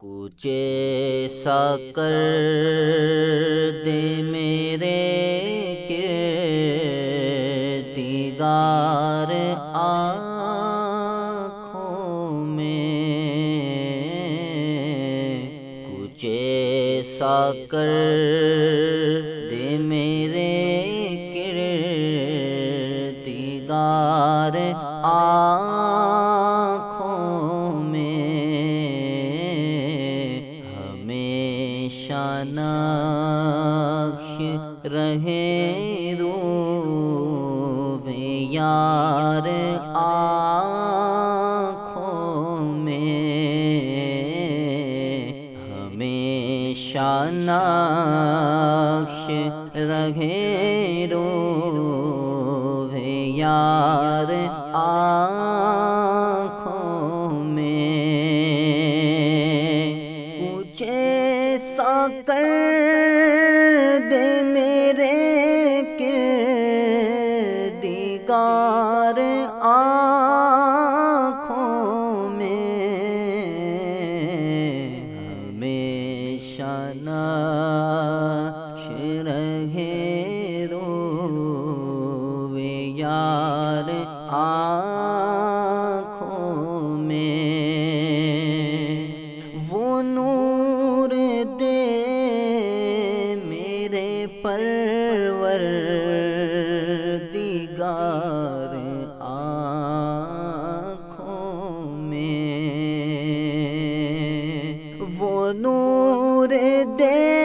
کوچے سا کر دے میرے کے دیگار آنکھوں میں۔ کوچے سا کر نقش رہے رو یار آنکھوں میں ہمیشہ نقش رہے رو یار آنکھوں رو یار آنکھوں میں۔ وہ نور دے میرے پرور دیگار آنکھوں میں۔ وہ نور دے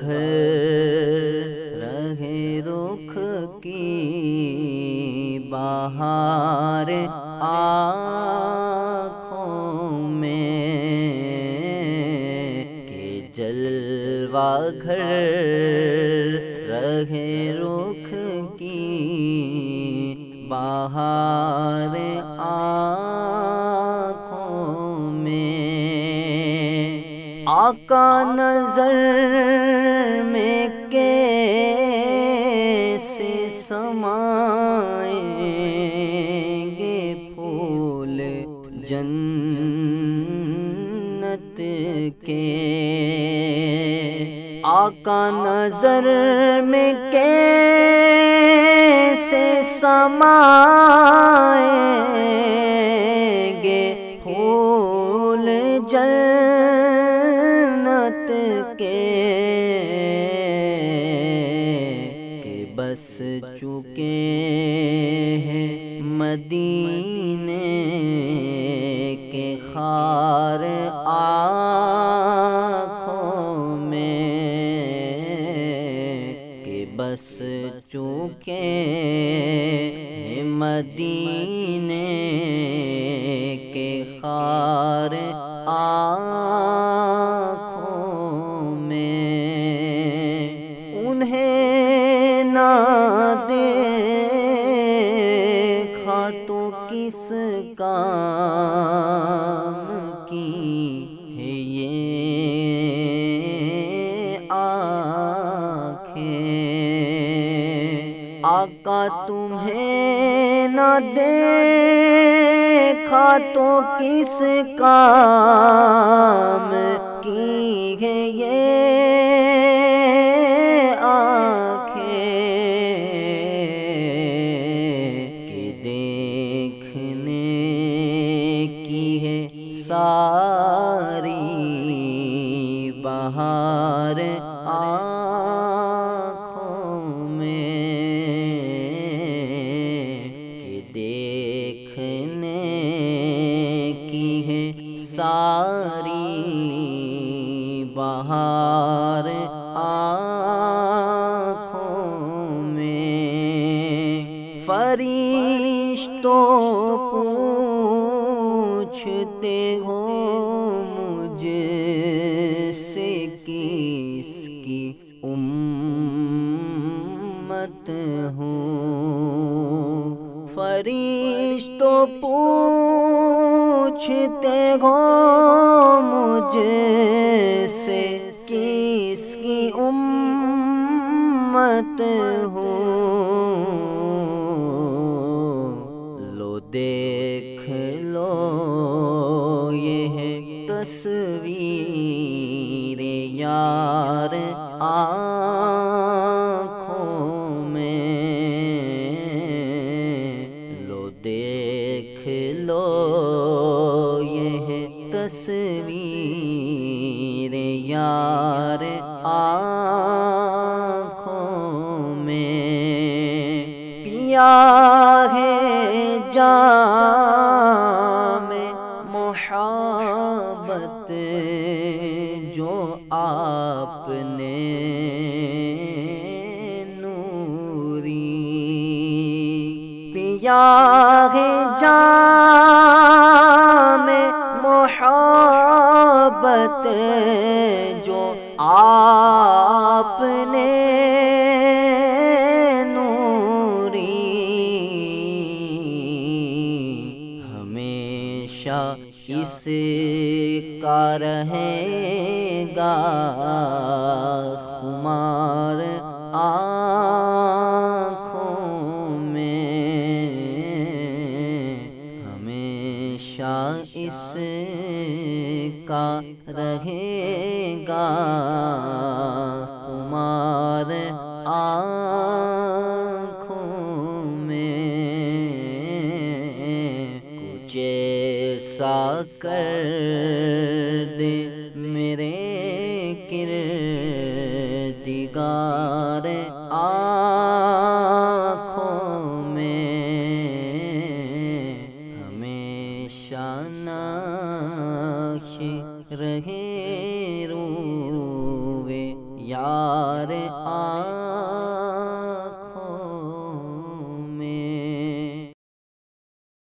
گھر رہے رخ کی بہار آنکھوں میں کہ جلوہ گھر رہے رخ کی بہار آنکھوں میں آقا نظر پھول جنت کے آقا نظر میں کیسے سما کے مدینے کے خار تمہیں نہ دیکھا تو کس کام کی ہے یہ آنکھیں کہ دیکھنے کی ہے ساری بہار آنکھوں ساری بہار آنکھوں میں فرشتوں پوچھتے ہو مجھ سے کس کی امت ہوں؟ فرشتوں پوچھتے ہو مجھ سے کس کی امت پیا ہے جام محبت جو آپ نے نوری پیا ہے جام محبت خمار آنکھوں میں ہمیشہ اس کا رہے گا۔ کمار آنکھوں میں کچھ ایسا کر نقش رہے روے یار آنکھوں